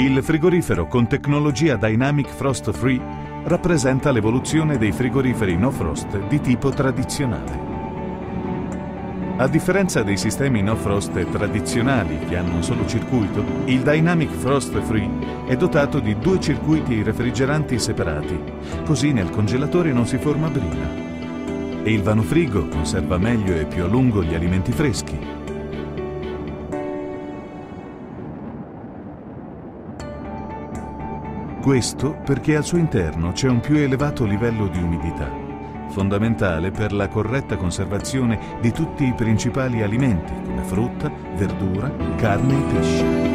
Il frigorifero con tecnologia Dynamic Frost Free rappresenta l'evoluzione dei frigoriferi no frost di tipo tradizionale. A differenza dei sistemi no frost tradizionali che hanno un solo circuito, il Dynamic Frost Free è dotato di due circuiti refrigeranti separati, così nel congelatore non si forma brina. E il vanofrigo conserva meglio e più a lungo gli alimenti freschi. Questo perché al suo interno c'è un più elevato livello di umidità fondamentale per la corretta conservazione di tutti i principali alimenti come frutta, verdura, carne e pesce.